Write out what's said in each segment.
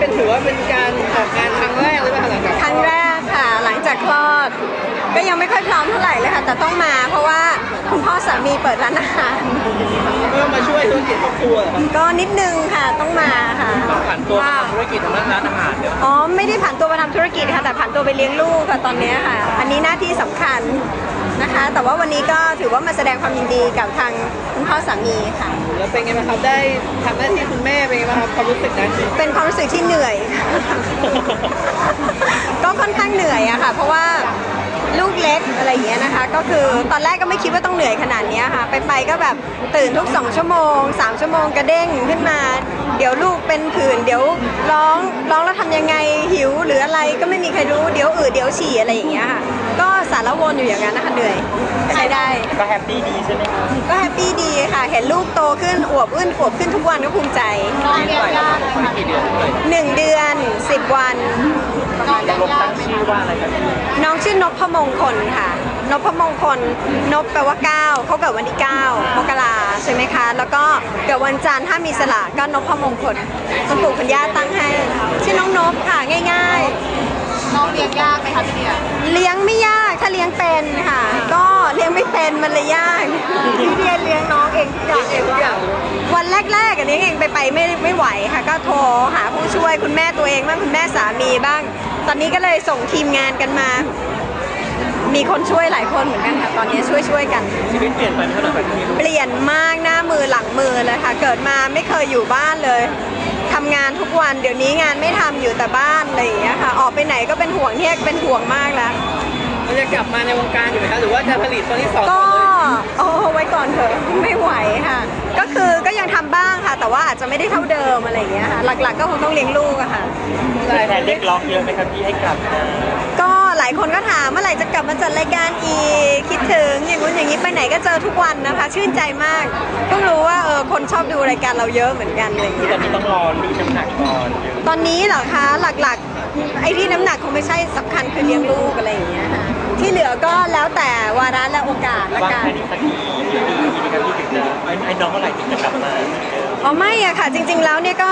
เป็นถือว่าเป็นการออกงานครั้งแรกเลยป่ะหลังจากครั้งแรกค่ะ หลังจากคลอด ก็ยังไม่ค่อยพร้อมเท่าไหร่เลยค่ะ แต่ต้องมาเพราะว่าคุณพ่อสามีเปิดร้านอาหารเพื่อมาช่วยธุรกิจครอบครัวเหรอครับก็นิดนึงค่ะต้องมาค่ะต้องผ่านตัวมาทำธุรกิจทางด้านร้านอาหารเดี๋ยวอ๋อไม่ได้ผ่านตัวมาทำธุรกิจค่ะ แต่ผ่านตัวไปเลี้ยงลูกค่ะตอนนี้ค่ะ อันนี้หน้าที่สำคัญ นะคะ แต่ว่าวันนี้ก็ถือว่ามาแสดงความยินดีกับทางคุณพ่อสามีค่ะ แล้วเป็นไงบ้างครับได้ทำหน้าที่คุณแม่เป็นไงบ้างครับความรู้สึกนั้นเป็นความรู้สึกที่เหนื่อย ก็ค่อนข้างเหนื่อยอะค่ะ เพราะว่า ลูกเล็กอะไรอย่างเงี้ยนะคะ ก็คือตอนแรกก็ไม่คิดว่าต้องเหนื่อยขนาดเนี้ยค่ะ ไปไปๆก็แบบตื่นทุก 2 ชั่วโมง 3 ชั่วโมงกระเด้งขึ้นมา เดี๋ยวลูกเป็นผื่นเดี๋ยวร้องร้องแล้วทำยังไงหิวหรืออะไรก็ไม่มีใครรู้เดี๋ยวอืดเดี๋ยวฉี่อะไรอย่างเงี้ยค่ะก็สารวนอยู่อย่างนั้นนะคะเหนื่อยใช้ได้ ก็แฮปปี้ดีใช่ไหมครับก็แฮปปี้ดีค่ะ เห็นลูกโตขึ้นอวบอื้นอวบขึ้นทุกวันก็ภูมิใจน้องเรียนยากไหมกี่เดือนเลยหนึ่งเดือนสิบวันตกลงตั้งชื่อว่าอะไรกันน้องชื่อนพมงคลค่ะ นพมงคล นพแปลว่าเก้าเขาเกิดวันที่9มกราใช่ไหมคะ แล้วก็เกิดวันจันทร์ถ้ามีสละก็นพมงคลคุณปู่คุณย่าตั้งให้ชื่อน้องนพค่ะง่ายน้องเลี้ยงยากไหมคะพี่เดียๆเลี้ยงไม่ยากถ้าเลี้ยงเป็นค่ะ ก็เลี้ยงไม่เป็นมันเลยยากพี่เดียเลี้ยงน้องเองทุกอย่างเองทุกอย่างวันแรกๆอันนี้เองไปไปไม่ไม่ไหวค่ะก็โทรหาผู้ช่วยคุณแม่ตัวเองบ้างคุณแม่สามีบ้าง ตอนนี้ก็เลยส่งทีมงานกันมา มีคนช่วยหลายคนเหมือนกันค่ะ ตอนนี้ช่วยช่วยๆกัน ชีวิตเปลี่ยนไปเท่าไหร่แบบนี้เปลี่ยนมากหน้ามือหลังมือเลยค่ะ เกิดมาไม่เคยอยู่บ้านเลยทำงานทุกวันเดี๋ยวนี้งานไม่ทำอยู่แต่บ้านอะไรอย่างเงี้ยค่ะ ออกไปไหนก็เป็นห่วงเนี่ยเป็นห่วงมากแล้วมันจะกลับมาในวงการอยู่ไหมครับหรือว่าจะผลิตตัวที่สองก็ก่อนเลยโอ้ไว้ก่อนเถอะไม่ไหวค่ะ ก็คือก็ยังทำบ้างค่ะ แต่ว่าอาจจะไม่ได้เท่าเดิมอะไรอย่างเงี้ยค่ะ หลักๆก็คงต้องเลี้ยงลูกอะค่ะ หลายคนเรียกร้องเยอะไหมครับพี่ให้กลับมาก็หลายคนก็ถามเมื่อไหร่จะกลับมาจัดรายการอีก คิดถึงอย่างงู้นอย่างนี้ไปไหนก็เจอทุกวันนะคะ ชื่นใจมากเพิ่งรู้ว่าเออคนชอบดูรายการเราเยอะเหมือนกันอะไรอย่างคือเงี้ตอยนนี้ต้องรอรีดน้ำหนักก่อนตอนนี้เหรอคะหลักๆ ไอ้ที่น้ำหนักคงไม่ใช่สำคัญคือเลี้ยงลูกอะไรอย่างเงี้ยค่ะที่เหลือก็แล้วแต่วาระและโอกาสละวางกัน แผนอีกสักกี่ปีนะครับพี่ถึงจะให้น้องเมื่อไหร่ถึงจะกลับมา อ๋อไม่อะค่ะ จริง ๆ แล้วเนี่ยก็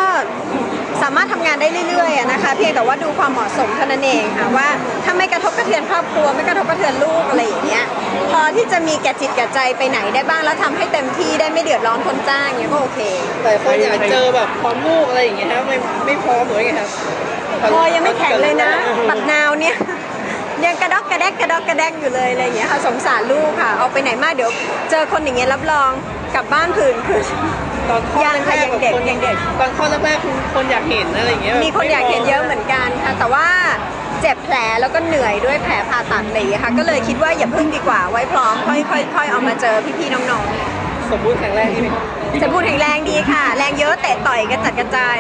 สามารถทำงานได้เรื่อยๆอะนะคะ เพียงแต่ว่าดูความเหมาะสมเท่านั้นเองค่ะว่าถ้าไม่กระทบกระเทือนครอบครัวไม่กระทบกระเทือนลูกอะไรอย่างเงี้ยพอที่จะมีแก่จิตแก่ใจไปไหนได้บ้างแล้วทำให้เต็มที่ได้ไม่เดือดร้อนคนจ้างเนี่ยก็โอเค แต่คนอยากเจอแบบพร้อมลูกอะไรอย่างเงี้ยครับไม่ไม่พร้อมหรือไงครับพอยังไม่แข็งเลยนะปัดนาวเนี่ย ยังกระดอกกระแดกกระดอกกระแดกอยู่เลยอะไรอย่างเงี้ยค่ะสงสารลูกค่ะ เอาไปไหนมาเดี๋ยวเจอคนอย่างเงี้ยรับรอง กลับบ้านผื่นขึ้น ตอนข้อยังค่ะแรกยังเด็กๆคนยังเด็ก ตอนข้อแรกๆคือคนอยากเห็นอะไรอย่างเงี้ยมีคนอยากเห็นเยอะเหมือนกันค่ะ แต่ว่าเจ็บแผลแล้วก็เหนื่อยด้วยแผลผ่าตัดอะไรอย่างเงี้ยค่ะ ก็เลยคิดว่าอย่าพึ่งดีกว่าไว้พร้อมค่อยๆค่อยๆเอามาเจอพี่ๆน้องสมบูรณ์แข็งแรงนี่ไหม ๆจะพูดแข็งแรงดีค่ะ แรงเยอะเตะต่อยกระจัดกระจาย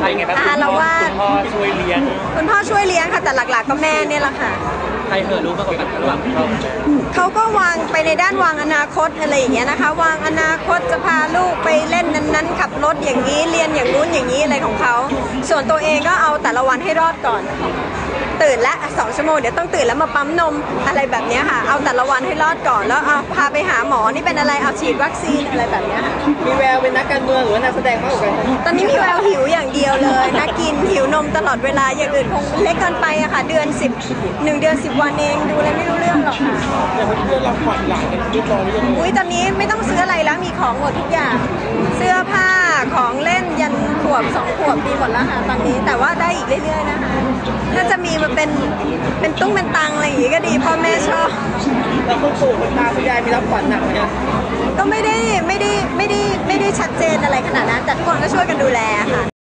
เป็นไงบ้างอ่าคุณเราพ่อว่า คุณพ่อช่วยเลี้ยงคุณพ่อช่วยเลี้ยงค่ะแต่หลักๆก็แม่เนี่ยแหละค่ะ ใครเหอะรู้มากกว่ากันระหว่างพ่อกับแม่เขาก็วางไปในด้านวางอนาคตอะไรอย่างเงี้ยนะคะ วางอนาคตจะพาลูกไปเล่นนั้นๆขับรถอย่างนี้เรียนอย่างนู้นอย่างนี้อะไรของเขา ส่วนตัวเองก็เอาแต่ละวันให้รอดก่อน ตื่นละสองชั่วโมงเดี๋ยวต้องตื่นแล้วมาปั๊มนมอะไรแบบเนี้ยค่ะ เอาแต่ละวันให้รอดก่อนแล้วเอาพาไปหาหมอนี่เป็นอะไรเอาฉีดวัคซีนอะไรแบบเนี้ยค่ะมีแววเป็นนักการเมืองหรือว่านักแสดงมากกว่ากันตอนนี้มีแววหิวอย่างเดียวเลยนะกินหิวนมตลอดเวลาอย่างอื่นคงเล็กเกินไปอะค่ะ เดือนสิบหนึ่งเดือนสิบวันเองดูอะไรไม่รู้เรื่องหรอกค่ะ อย่างเพื่อนเราผ่อนหลังกันเรียบร้อยหรือยังอุ้ยตอนนี้ไม่ต้องซื้ออะไรแล้วมีของหมดทุกอย่าง เสื้อผ้าของเล่นยันขวบสองขวบมีหมดแล้วค่ะตอนนี้ แต่ว่าได้อีกเรื่อยๆนะคะถ้าจะมีมาเป็นเป็นตุ้งเป็นตังอะไรอย่างงี้ก็ดีพ่อแม่ชอบ แล้วคุณปู่คุณตาคุณยายมีรับผ่อนหนักไหมครับก็ไม่ได้ไม่ได้ไม่ได้ไม่ได้ชัดเจนอะไรขนาดนั้นแต่ทุกคนก็ช่วยกันดูแลค่ะ